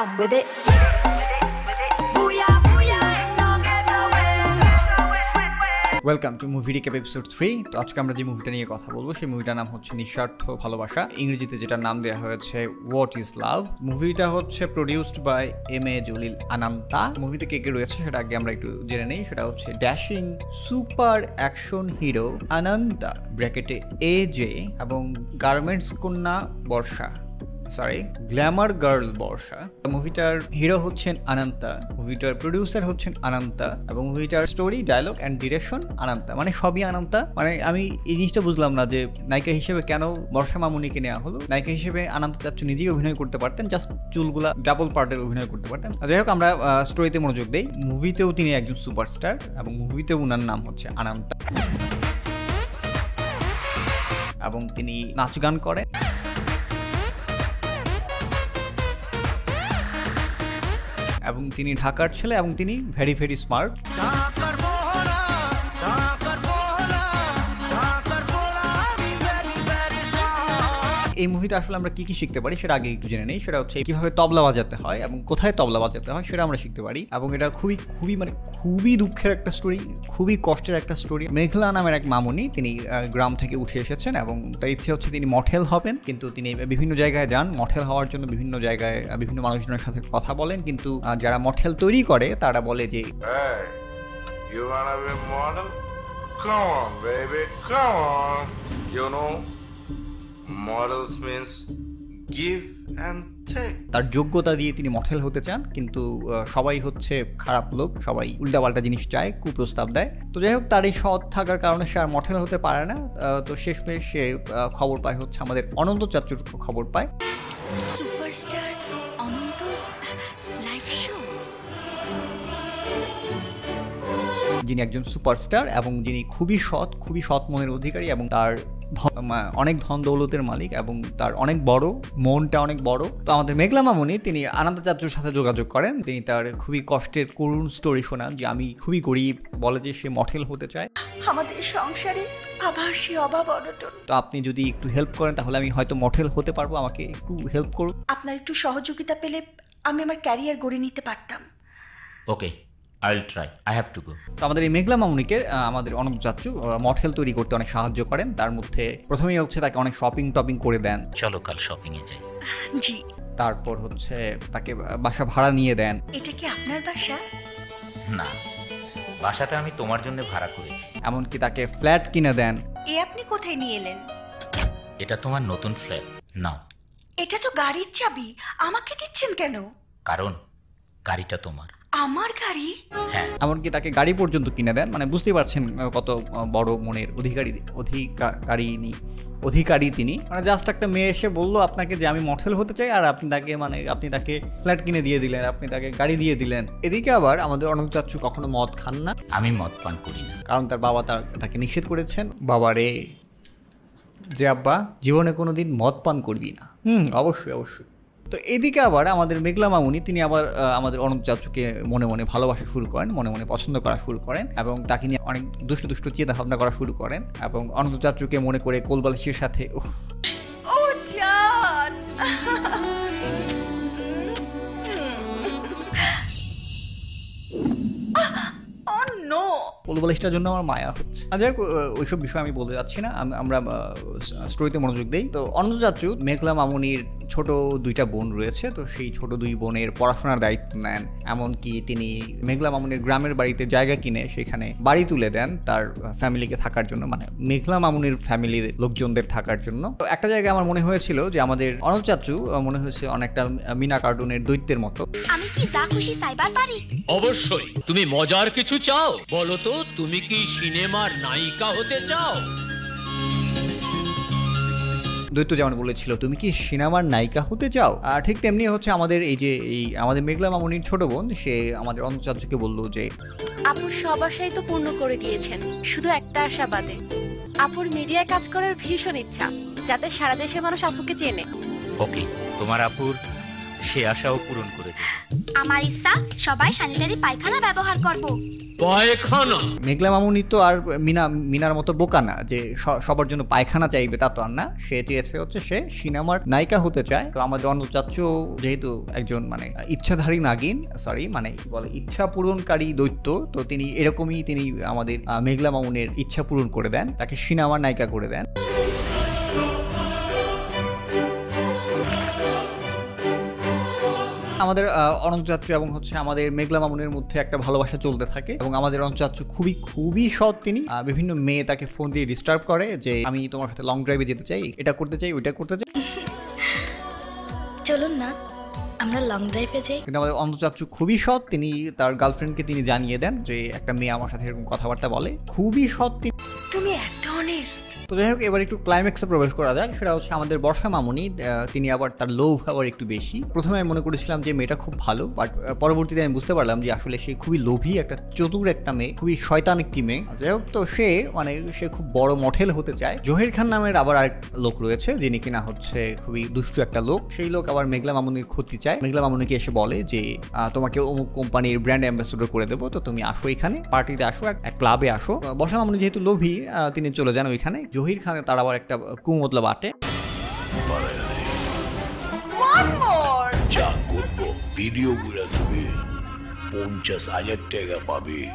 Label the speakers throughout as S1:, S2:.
S1: I'm with it.
S2: Welcome to movie recap episode three তো আজকে আমরা যে মুভিটা নিয়ে কথা বলব, সেই মুভিটার নাম হচ্ছে নিঃস্বার্থ ভালোবাসা। ইংরেজিতে যেটার নাম দেওয়া হয়েছে হোয়াট ইজ লাভ মুভিটা হচ্ছে produced by M A Jalil Ananta মুভিতে কে কে রয়েছে সেটা আগে আমরা একটু জেনে নেই। সেটা হচ্ছে dashing super action hero Ananta ব্র্যাকেটে এ জে এবং গার্মেন্টস কন্যা Barsha sorry glamour girl Barsha মুভিটার হিরো হচ্ছেন আনন্তা মুভিটার প্রডিউসার হচ্ছেন আনন্তা এবং মুভিটার story dialogue and direction Ananta মানে সবই আনন্তা মানে আমি এই জিনিসটা বুঝলাম না যে নায়িকা হিসেবে কেন বর্ষা মামুনিকে নেওয়া হলো। নায়িকা হিসেবে আনন্দ চাচ্ছু নিজেই অভিনয় করতে পারতেন জাস্ট চুলগুলা ডাবল পার্টের অভিনয় করতে পারতেন। যাই হোক, আমরা স্টোরিতে মনোযোগ দেই। মুভিতেও তিনি একজন সুপারস্টার এবং মুভিতেও উনার নাম হচ্ছে আনন্তা এবং তিনি নাচ গান করেন। এবং তিনি ঢাকার ছেলে এবং তিনি ভেরি ভেরি স্মার্ট এই মুভিতে আসলে আমরা কি কি শিখতে পারি সেটা আগে একটু জেনে নেই। সেটা হচ্ছে কীভাবে তবলা বাজাতে হয় এবং কোথায় তবলা বাজাতে হয় সেটা আমরা শিখতে পারি। এবং এটা খুবই খুবই মানে খুবই দুঃখের একটা স্টোরি খুবই কষ্টের একটা স্টোরি মেঘলা নামের এক মামনি তিনি গ্রাম থেকে উঠে এসেছেন এবং তার ইচ্ছে হচ্ছে তিনি মঠেল হবেন। কিন্তু তিনি বিভিন্ন জায়গায় যান। মঠেল হওয়ার জন্য বিভিন্ন জায়গায় বিভিন্ন মানুষজনের সাথে কথা বলেন। কিন্তু যারা মঠেল তৈরি করে তারা বলে যে
S3: you wanna be model? Come on, baby, come on. You know, means give and take.
S2: তার যোগ্যতা দিয়ে তিনি মঠেল হতে চান কিন্তু সবাই হচ্ছে খারাপ লোক সবাই উল্টাপাল্টা জিনিস চায় কুপ্রস্তাব দেয়। তো যাই হোক তার এই সৎ থাকার কারণে সে আর মঠেল হতে পারে না। তো শেষমেশ সে খবর পায় হচ্ছে আমাদের অনন্ত চাচুর খবর পায়।
S4: সুপারস্টার লাইভ শো
S2: যিনি একজন সুপারস্টার এবং যিনি খুবই সৎ খুবই সৎ মনের অধিকারী এবং তার অনেক ধন দৌলতের মালিক এবং তার অনেক বড় মনটা অনেক বড়। তো আমাদের মেঘলা মামনি তিনি আনন্দ চাচুর সাথে যোগাযোগ করেন। তিনি তার খুবই কষ্টের করুণ স্টোরি শোনান যে আমি খুবই গরিব। বলে যে সে মঠেল হতে চায়।
S4: আমাদের সংসারে আবার সে অভাব অনটন।
S2: তো আপনি যদি একটু হেল্প করেন তাহলে আমি হয়তো মঠেল হতে পারব। আমাকে একটু হেল্প করুন।
S4: আপনার একটু সহযোগিতা পেলে আমি আমার ক্যারিয়ার গড়ে নিতে পারতাম।
S5: Okay, I'll try. I have to go.
S2: তো আমাদের এই মেঘলা মামুনিকে আমাদের অনন্ত চাচু মঠেল তৈরি করতে অনেক সাহায্য করেন। তার মধ্যে প্রথমেই হচ্ছে তাকে অনেক শপিং টপিং করে দেন।
S5: চলো কাল শপিং এ যাই।
S4: জি।
S2: তারপর হচ্ছে তাকে বাসা ভাড়া নিয়ে দেন।
S4: এটা কি আপনার বাসা?
S5: না। বাসাটা আমি তোমার জন্য ভাড়া করেছি।
S2: এমনকি তাকে ফ্ল্যাট কিনে দেন।
S4: এ আপনি কোথায় নিয়ে এলেন?
S5: এটা তোমার নতুন ফ্ল্যাট নাও।
S4: এটা তো গাড়ির চাবি। আমাকে দিচ্ছেন কেন?
S5: কারণ গাড়িটা তোমার।
S4: আমার গাড়ি?
S5: হ্যাঁ।
S2: এমনকি তাকে গাড়ি পর্যন্ত কিনে দেন মানে বুঝতেই পারছেন কত বড় মনের অধিকারী অধিকারী অধিকারী তিনি। মানে জাস্ট একটা মেয়ে এসে বলল আপনাকে যে আমি মঠেল হতে চাই আর আপনি তাকে মানে আপনি তাকে ফ্ল্যাট কিনে দিয়ে দিলেন আপনি তাকে গাড়ি দিয়ে দিলেন। এদিকে আবার আমাদের অনন্ত চাচ্ছু কখনো মদ খান না।
S5: আমি মদ পান করি না।
S2: কারণ তার বাবা তার তাকে নিষেধ করেছেন। বাবা রে যে আব্বা জীবনে কোনো দিন মদ পান করবি না। হুম অবশ্যই অবশ্যই। তো এদিকে আবার আমাদের মেঘলা মামুনি, তিনি আবার আমাদের অনন্ত চাচুকে মনে মনে ভালোবাসা শুরু করেন, মনে মনে পছন্দ করা শুরু করেন এবং তাকে নিয়ে অনেক দুষ্ট দুষ্ট চিন্তা ভাবনা করা শুরু করেন এবং অনন্ত চাচুকে মনে করে কোলবালসির সাথে
S4: ও নো
S2: জন্য আমার মায়া হচ্ছে। আর যাই হোক ওইসব বিষয় আমি বলতে যাচ্ছি না। আমরা স্টোরিতে মনোযোগ দিই। তো অনন্ত চাচু মেঘলা মামুনির ছোট দুইটা বোন রয়েছে। তো সেই ছোট দুই বোনের পড়াশোনার দায়িত্ব নেন। এমনকি তিনি মেঘলা মামুনির গ্রামের বাড়িতে জায়গা কিনে সেখানে বাড়ি তুলে দেন তার ফ্যামিলিকে থাকার জন্য। মানে মেঘলা মামুনির ফ্যামিলির লোকজনদের থাকার জন্য। তো একটা জায়গায় আমার মনে হয়েছিল যে আমাদের অনন্ত চাচু মনে হয়েছে অনেকটা মিনা কার্টুনের দৈত্যের মতো।
S6: আমি কি যা খুশি সাইবার পারি?
S7: অবশ্যই। তুমি মজার কিছু চাও বলো তো? তুমি কি সিনেমার নায়িকা হতে চাও?
S2: দৈত্য যেমন বলেছিল তুমি কি সিনেমার নায়িকা হতে চাও? আর ঠিক তেমনি হচ্ছে আমাদের এই যে এই আমাদের মেঘলা মামুনির ছোট বোন সে আমাদের অন্তচার্যকে বলল যে
S8: আপুর সব আশাই তো পূর্ণ করে দিয়েছেন শুধু একটা আশা বাদে। আপুর মিডিয়ায় কাজ করার ভীষণ ইচ্ছা যাতে সারা দেশের মানুষ আপুকে চেনে।
S5: ওকে তোমার আপুর সে আশাও পূরণ করে দেব
S6: আমার ইচ্ছা সবাই স্যানিটারি পায়খানা ব্যবহার করব।
S7: পায়খানা
S2: মেঘলা মামুনি তো আর মিনা, মিনার মতো বোকা না, যে সবার জন্য পায়খানা চাইবে তা তো আর না। সে চেয়েছে হচ্ছে সে সিনেমার নায়িকা হতে চায়। তো আমাদের অন্য চাচ্ছ যেহেতু একজন মানে ইচ্ছাধারী নাগিন সরি মানে কি বলে, ইচ্ছা পূরণকারী দৈত্য, তো তিনি এরকমই তিনি আমাদের মেঘলা মামুনের ইচ্ছা পূরণ করে দেন, তাকে সিনেমার নায়িকা করে দেন। আমাদের আহ, অনন্ত যাত্রী এবং হচ্ছে আমাদের মেঘলা মামুনের মধ্যে একটা ভালোবাসা চলতে থাকে এবং আমাদের অনন্ত যাত্রী খুবই খুবই সৎ তিনি। বিভিন্ন মেয়ে তাকে ফোন দিয়ে ডিস্টার্ব করে যে আমি তোমার সাথে লং ড্রাইভে যেতে চাই এটা করতে চাই ওইটা করতে চাই।
S8: চলুন না আমরা লং ড্রাইভে যাই।
S2: কিন্তু আমাদের অন্তচাত্রু খুবই সৎ তিনি তার গার্লফ্রেন্ডকে তিনি জানিয়ে দেন যে একটা মেয়ে আমার সাথে এরকম কথাবার্তা বলে। খুবই সৎ তিনি।
S4: তুমি এত অনেস্ট
S2: তো যাই হোক, এবার একটু ক্লাইম্যাক্সে প্রবেশ করা যাক। সেটা হচ্ছে আমাদের বর্ষা মামুনি। তিনি আবার তার লোভ আবার একটু বেশি। প্রথমে আমি মনে করেছিলাম যে মেয়েটা খুব ভালো বাট পরবর্তীতে আমি বুঝতে পারলাম যে আসলে সে খুবই লোভী একটা চতুর একটা মেয়ে, খুবই শয়তান একটি মেয়ে। যাই হোক, তো সে মানে সে খুব বড় মঠেল হতে চায়। জহির খান নামের আবার আরেক লোক রয়েছে, যিনি কিনা হচ্ছে খুবই দুষ্টু একটা লোক। সেই লোক আবার মেঘলা মামুনির ক্ষতি চায়। মেঘলা মামুনিকে এসে বলে যে তোমাকে অমুক কোম্পানির ব্র্যান্ড অ্যাম্বাসেডর করে দেবো, তো তুমি আসো এখানে, পার্টিতে আসো, এক ক্লাবে আসো। বর্ষা মামুনি যেহেতু লোভী তিনি চলে যান ওইখানে। জহির খানে তার আবার একটা কুমতলা বাটে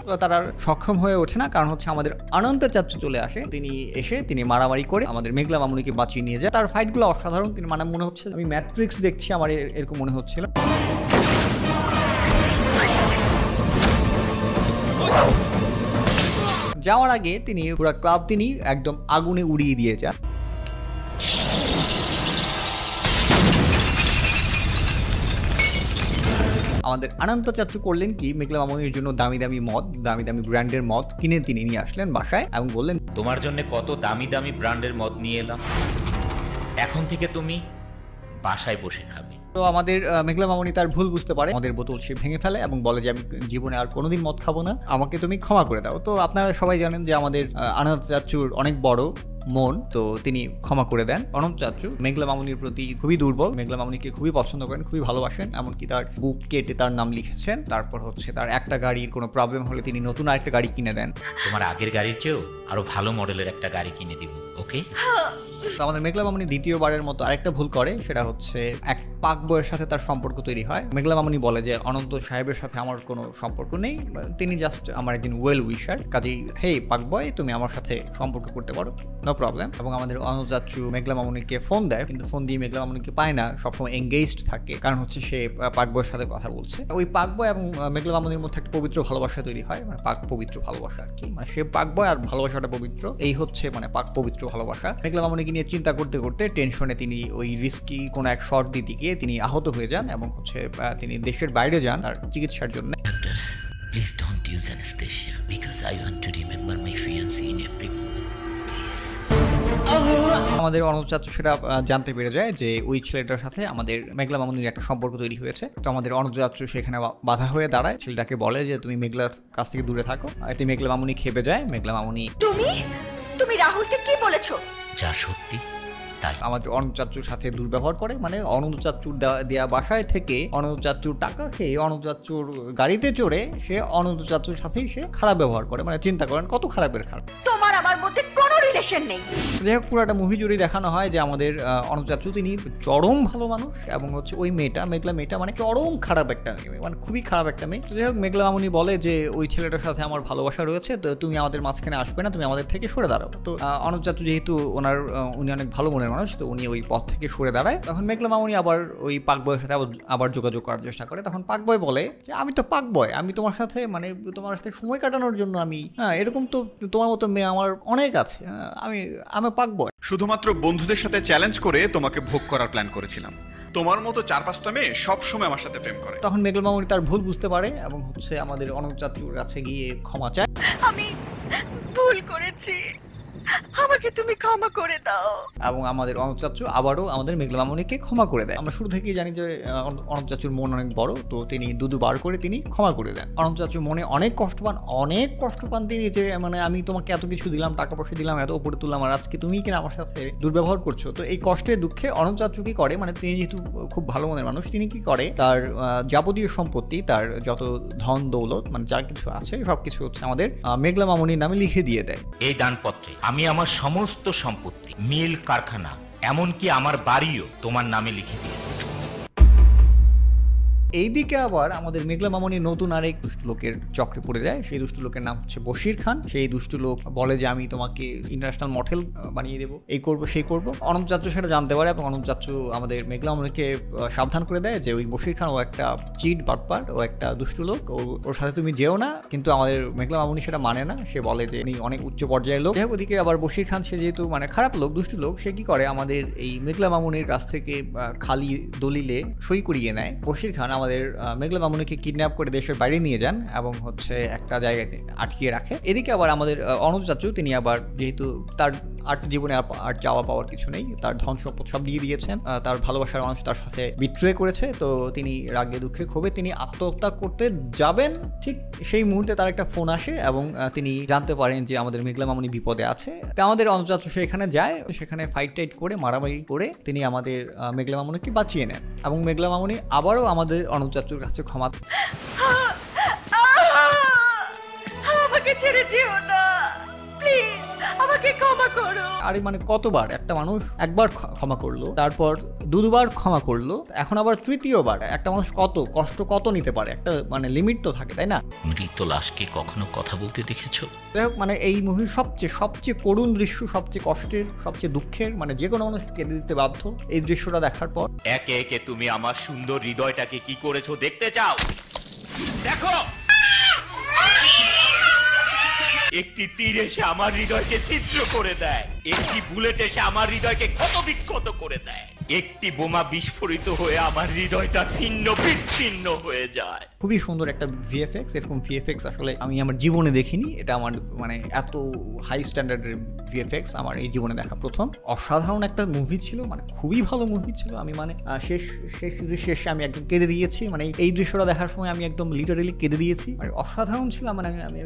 S2: তো তারা আর সক্ষম হয়ে ওঠে না কারণ হচ্ছে আমাদের অনন্ত চাচ্চু চলে আসে। তিনি এসে তিনি মারামারি করে আমাদের মেঘলা মামুনিকে বাঁচিয়ে নিয়ে যায়। তার ফাইটগুলো অসাধারণ তিনি মানে মনে হচ্ছে আমি ম্যাট্রিক্স দেখছি আমার এরকম মনে হচ্ছিল। যাওয়ার আগে তিনি, পুরো ক্লাব তিনি একদম আগুনে উড়িয়ে দিয়ে যান। আমাদের আনন্দ চাচ্চু করলেন কি, মেঘলা মামনির জন্য দামি দামি মদ, দামি দামি ব্র্যান্ডের মদ কিনে তিনি নিয়ে আসলেন বাসায় এবং বললেন,
S5: তোমার জন্য কত দামি দামি ব্র্যান্ডের মদ নিয়ে এলাম? এখন থেকে তুমি বাসায় বসে খাবে।
S2: তো আমাদের মেঘলা মামনি তার ভুল বুঝতে পারে। আমাদের বোতল সে ভেঙে ফেলে এবং বলে যে আমি জীবনে আর কোনোদিন মদ খাব না। আমাকে তুমি ক্ষমা করে দাও। তো আপনারা সবাই জানেন যে আমাদের আনন্দ চাচুর অনেক বড় মন তো তিনি ক্ষমা করে দেন। অনন্ত চাচ্চু মেঘলা মামুনির প্রতি খুবই দুর্বল। মেঘলা মামুনিকে খুবই পছন্দ করেন খুবই ভালোবাসেন। এমনকি তার বুক কেটে তার নাম লিখেছেন। তারপর হচ্ছে তার একটা গাড়ির কোনো প্রবলেম হলে তিনি নতুন আরেকটা গাড়ি কিনে দেন।
S5: তোমার আগের গাড়ির চেয়েও আরও ভালো মডেলের একটা গাড়ি কিনে দিব ওকে?
S2: তো আমাদের মেঘলা মামনি দ্বিতীয়বারের মতো আরেকটা ভুল করে। সেটা হচ্ছে এক পাক বইয়ের সাথে তার সম্পর্ক তৈরি হয়। মেঘলা মামনি বলে যে, অনন্ত সাহেবের সাথে আমার কোনো সম্পর্ক নেই। তিনি জাস্ট আমার একজন ওয়েল উইশার কাজেই হে পাক বয়, তুমি আমার সাথে সম্পর্ক করতে পারো। নো প্রবলেম এবং আমাদের অনন্ত যাচ্ছু মেঘলা মামনিকে ফোন দেয়, কিন্তু ফোন দিয়ে মেঘলা মামনিকে পায় না। সবসময় এঙ্গেজড থাকে। কারণ হচ্ছে সে পাক বয়ের সাথে কথা বলছে। ওই পাক বয় এবং মেঘলা মামনির মধ্যে একটা পবিত্র ভালোবাসা তৈরি হয়। মানে পাক পবিত্র ভালোবাসা আর কি। মানে সে পাক বয় আর ভালোবাসাটা পবিত্র। এই হচ্ছে মানে পাক পবিত্র ভালোবাসা। মেঘলা মামনিকে নিয়ে চিন্তা করতে করতে টেনশনে তিনি ওই রিস্কি কোনো এক শর্ট দিতে গিয়ে তিনি আহত হয়ে যান এবং হচ্ছে তিনি দেশের বাইরে যান তার চিকিৎসার জন্য।
S9: Please don't use anesthesia because I want to remember my fiancé in every moment.
S2: আমাদের অনুচাত্র সেটা জানতে পেরে যায় যে ওই ছেলেটার সাথে আমাদের মেঘলা মামুনির একটা সম্পর্ক তৈরি হয়েছে। তো আমাদের অনুযাত্র সেখানে বাধা হয়ে দাঁড়ায়। ছেলেটাকে বলে যে তুমি মেঘলার কাছ থেকে দূরে থাকো। আর এতে মেঘলা মামুনি খেপে যায়। মেঘলা মামুনি
S4: তুমি? তুমি রাহুলকে কি বলেছ?
S9: যা সত্যি তাই।
S2: আমাদের অনন্ত চাচুর সাথে দুর্ব্যবহার করে মানে অনন্ত চাচুর দেওয়া- দেয়া বাসায় থেকে অনন্ত চাচুর টাকা খেয়ে অনন্ত চাচুর গাড়িতে চড়ে সে অনন্ত চাচুর সাথেই সে খারাপ ব্যবহার করে মানে চিন্তা করেন কত খারাপের খারাপ।
S4: তোমার আমার মধ্যে রিলেশন নেই।
S2: যাই হোক পুরো একটা মুভি জুড়ে দেখানো হয় যে আমাদের চাচু তিনি চরম ভালো মানুষ এবং হচ্ছে ওই মেয়েটা মেঘলা মেয়েটা মানে চরম খারাপ একটা মেয়ে মানে খুবই খারাপ একটা মেয়ে। তো যাই হোক মেঘলা মামুনি বলে যে ওই ছেলেটার সাথে আমার ভালোবাসা রয়েছে তো তুমি আমাদের মাঝখানে আসবে না তুমি আমাদের থেকে সরে দাঁড়াও। তো অনুপ চাচু যেহেতু ওনার উনি অনেক ভালো মনের মানুষ তো উনি ওই পথ থেকে সরে দাঁড়ায়। তখন মেঘলা মামুনি আবার ওই পাক বয়ের সাথে আবার আবার যোগাযোগ করার চেষ্টা করে। তখন পাক বয় বলে যে আমি তো পাক বয় আমি তোমার সাথে মানে তোমার সাথে সময় কাটানোর জন্য আমি হ্যাঁ এরকম তো তোমার মতো মেয়ে আমার অনেক আছে হ্যাঁ, আমি আমি পাক বয়
S10: শুধুমাত্র বন্ধুদের সাথে চ্যালেঞ্জ করে তোমাকে ভোগ করার প্ল্যান করেছিলাম। তোমার মতো চার পাঁচটা মেয়ে সবসময় আমার সাথে প্রেম করে।
S2: তখন মেঘল মামুনি তার ভুল বুঝতে পারে এবং হচ্ছে আমাদের অনন্ত চাচুর কাছে গিয়ে ক্ষমা চায়।
S4: আমি ভুল করেছি। আমাকে তুমি ক্ষমা করে দাও।
S2: এবং আমাদের অনন্ত চাচু আবারও আমাদের মেঘলা মামনিকে ক্ষমা করে দেয়। আমরা শুরু থেকেই জানি যে অনন্ত চাচুর মন অনেক বড় তো তিনি দুদু বার করে তিনি ক্ষমা করে দেন। অনন্ত চাচু মনে অনেক কষ্ট পান অনেক কষ্ট পান তিনি যে মানে আমি তোমাকে এত কিছু দিলাম টাকা পয়সা দিলাম এত উপরে তুললাম আর আজকে তুমি কিনা আমার সাথে দুর্ব্যবহার করছ। তো এই কষ্টে দুঃখে অনন্ত চাচু কি করে? মানে তিনি যেহেতু খুব ভালো মনের মানুষ তিনি কি করে? তার যাবতীয় সম্পত্তি তার যত ধন দৌলত মানে যা কিছু আছে সব কিছু হচ্ছে আমাদের মেঘলা মামনির নামে লিখে দিয়ে দেয়।
S5: এই দানপত্রে আমি আমার সমস্ত সম্পত্তি মিল কারখানা এমনকি আমার বাড়িও তোমার নামে লিখে দিই
S2: এইদিকে আবার আমাদের মেঘলা মামনি নতুন আরেক দুষ্ট লোকের চক্রে পড়ে যায়। সেই দুষ্ট লোকের নাম হচ্ছে বশির খান। সেই দুষ্ট লোক বলে যে, আমি তোমাকে ইন্টারন্যাশনাল মডেল বানিয়ে দেবো। এই করব, সেই করব। অনন্ত চাচ্চু সেটা জানতে পারে এবং অনন্ত চাচ্চু আমাদের মেঘলা মামনিকে সাবধান করে দেয় যে, ওই বশির খান ও একটা চিট বাটপার, ও একটা দুষ্ট লোক। ও, ওর সাথে তুমি যেও না। কিন্তু আমাদের মেঘলা মামনি সেটা মানে না। সে বলে যে, উনি অনেক উচ্চ পর্যায়ের লোক। ওদিকে আবার বশির খান, সে যেহেতু মানে খারাপ লোক, দুষ্ট লোক, সে কি করে? আমাদের এই মেঘলা মামুনির কাছ থেকে খালি দলিলে সই করিয়ে নেয়। বশির খান আমাদের মেঘলা মামুনিকে কিডন্যাপ করে দেশের বাইরে নিয়ে যান এবং হচ্ছে একটা জায়গায় আটকিয়ে রাখে। এদিকে আবার আমাদের অনুজ চাচু, তিনি আবার যেহেতু তার আর জীবনে আর চাওয়া পাওয়ার কিছু নেই। তার ধন সম্পদ সব দিয়ে দিয়েছেন। তার ভালোবাসার মানুষ তার সাথে বিট্রে করেছে। তো তিনি রাগে দুঃখে ক্ষোভে তিনি আত্মহত্যা করতে যাবেন। ঠিক সেই মুহূর্তে তার একটা ফোন আসে এবং তিনি জানতে পারেন যে আমাদের মেঘলা মামনি বিপদে আছে। তা আমাদের অনুজাত সেখানে যায়, সেখানে ফাইট টাইট করে, মারামারি করে তিনি আমাদের মেঘলা মামনিকে বাঁচিয়ে নেন এবং মেঘলা মামনি আবারও আমাদের অনুজাতুর কাছে ক্ষমা
S4: আমাকে ছেড়ে যেও না। আমাকে ক্ষমা করো।
S2: আরে মানে কতবার? একটা মানুষ একবার ক্ষমা করল তারপর দুবার ক্ষমা করল এখন আবার তৃতীয়বার। একটা মানুষ কত? কষ্ট কত নিতে পারে? একটা মানে লিমিট তো থাকে তাই না?
S9: মৃত লাশকে কখনো কথা বলতে দেখেছ?
S2: যাই হোক মানে এই মুভির সবচেয়ে সবচেয়ে করুণ দৃশ্য সবচেয়ে কষ্টের সবচেয়ে দুঃখের মানে যে কোনো মানুষ কেঁদে দিতে বাধ্য এই দৃশ্যটা দেখার পর।
S5: একে একে তুমি আমার সুন্দর হৃদয়টাকে কি করেছ দেখতে চাও? দেখো! একটি তীর এসে আমার হৃদয়কে ছিদ্র করে দেয়, একটি বুলেট এসে আমার হৃদয়কে ক্ষত বিক্ষত করে দেয়। একটি বোমা বিস্ফোরিত হয়ে আমার হৃদয়টা ছিন্ন, বিচ্ছিন্ন হয়ে যায়।
S2: খুবই সুন্দর একটা ভিএফএক্স, এরকম ভিএফএক্স আসলে আমি আমার জীবনে দেখিনি। এটা আমার মানে এত হাই স্ট্যান্ডার্ডের ভিএফএক্স আমার এই জীবনে দেখা প্রথম। অসাধারণ একটা মুভি ছিল মানে খুবই ভালো মুভি ছিল। আমি মানে শেষ শেষ শেষে আমি একদম কেঁদে দিয়েছি। মানে এই- দৃশ্যটা দেখার সময় আমি একদম লিটারেলি কেঁদে দিয়েছি। মানে অসাধারণ ছিল মানে আমি আমি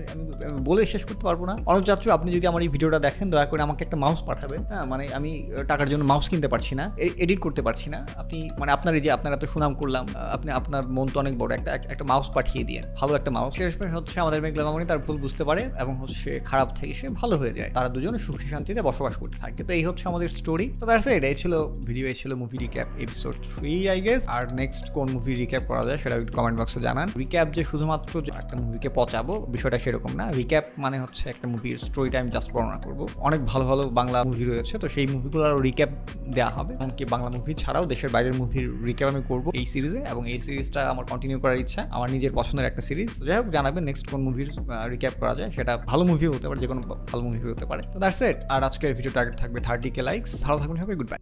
S2: বলে শেষ করতে পারব না। অনুপ যাত্রী, আপনি যদি আমার এই ভিডিওটা দেখেন, দয়া করে আমাকে একটা মাউস পাঠাবেন। হ্যাঁ মানে আমি, টাকার জন্য মাউস কিনতে পারছি না। এডিট করতে পারছি না। আপনি মানে আপনার এই যে আপনার এত সুনাম করলাম আপনি, আপনার মন তো অনেক বড়। একটা, একটা- মাউস পাঠিয়ে দিয়েন। ভালো একটা মাউস শেষমেশ হচ্ছে আমাদের মেঘলা মামনি, তার ভুল বুঝতে পারে এবং হচ্ছে খারাপ থেকে সে ভালো হয়ে যায়। তারা দুজনে সুখী শান্তিতে বসবাস করতে থাকে। তো এই হচ্ছে আমাদের স্টোরি তো ইট এই ছিল ভিডিও এই ছিল movie recap episode three I guess R next কোন মুভি রিক্যাপ করা যায় সেটা একটু কমেন্ট বক্সে জানান। রিক্যাপ যে শুধুমাত্র একটা মুভিকে পচাবো, বিষয়টা সেরকম না। রিক্যাপ মানে হচ্ছে একটা মুভির স্টোরিটা আমি জাস্ট বর্ণনা করব। অনেক ভালো ভালো বাংলা মুভি রয়েছে। তো সেই মুভিগুলোরও রিক্যাপ দেওয়া হবে। এমনকি বাংলা মুভি ছাড়াও দেশের বাইরের মুভির রিক্যাপ আমি করব এই সিরিজে এবং এই সিরিজটা আমার কন্টিনিউ করার ইচ্ছা, আমার নিজের পছন্দের একটা সিরিজ যাই হোক, জানাবেন নেক্সট কোন মুভির রিক্যাপ করা যায়। সেটা ভালো মুভি হতে পারে যে কোনো ভালো মুভি হতে পারে। তো দ্যাটস এট আর আজকের ভিডিও টার্গেট থাকবে থার্টি কে লাইকস ভালো থাকবেন সবাই। Good bye